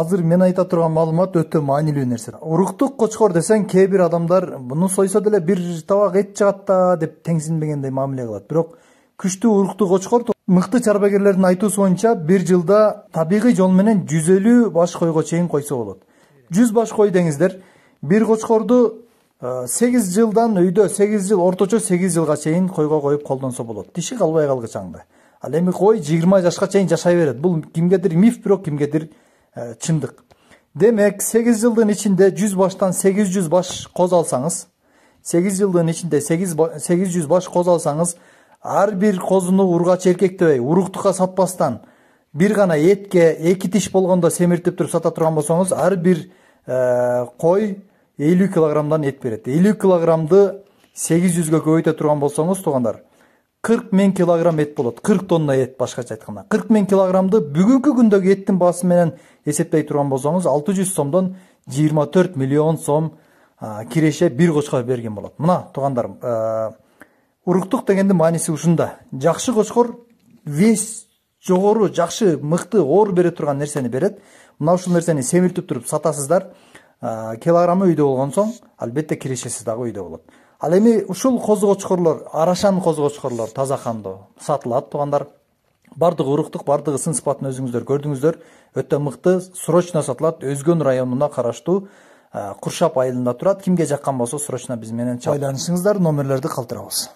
азыр мен айта турган маалымат өтө маанилүү нерсе. Уруктук кочкор десең кээ бир адамдар муну сойсо деле бир табак эт жыгат да деп теңсинбегендей мамиле кылат. Бирок күчтүү уруктуу кочкор мыкты чарбагерлердин айтуусу боюнча бир жылда табигый жол менен жүз элүү баш койго чейин койсо болот. Жүз баш кой деңиздер. Бир кочкорду сегиз жылдан үйдө сегиз жыл орточо сегиз жылга чейин койго коюп колдонсо болот. Тиши калбай калгыч аңды ал эми кой жыйырма жашка чейин жашай берет? Бул кимгедир миф бирок кимгедир чындык демек сегиз жылдын ичинде жүз баштан сегиз жүз баш коз алсаңыз сегиз жылдын ичинде сегиз жүз баш коз алсаңыз ар бир козуну ургач эркектебей уруктукка сатпастан бир гана этке эки тиш болгондо семиртип туруп сата турган болсоңуз ар бир кой элүү килограммдан эт берет элүү килограммды сегиз жүзгө көбөйтө турган болсоңуз туугандар кырк миң килограмм эт болот кырк тонна эт башкача айтканда. кырк миң килограммды бүгүнкү күндөгү эттин баасы менен эсептей турган болсоңуз алты жүз сомдон жыйырма төрт миллион сом киреше бир кочкор берген болот. Мына туугандарым уруктук дегендин мааниси ушунда. Жакшы кочкор вес жогору жакшы мыкты оор бере турган нерсени берет. Мына ушул нерсени семиртип туруп сатасыздар. Килограммы үйдө болгон соң албетте кирешеси дагы үйдө болот. Ал эми ушул козу кочкорлор арашан козу кочкорлор таза кандуу сатылат туугандар баардыгы уруктук баардыгы сын сыпатын өзүңүздөр көрдүңүздөр. Өтө мыкты срочно сатылат өзгөн районуна караштуу куршап айылында турат. Кимге жаккан болсо срочно биз менен байланышыңыздар номерлерди калтырабыз.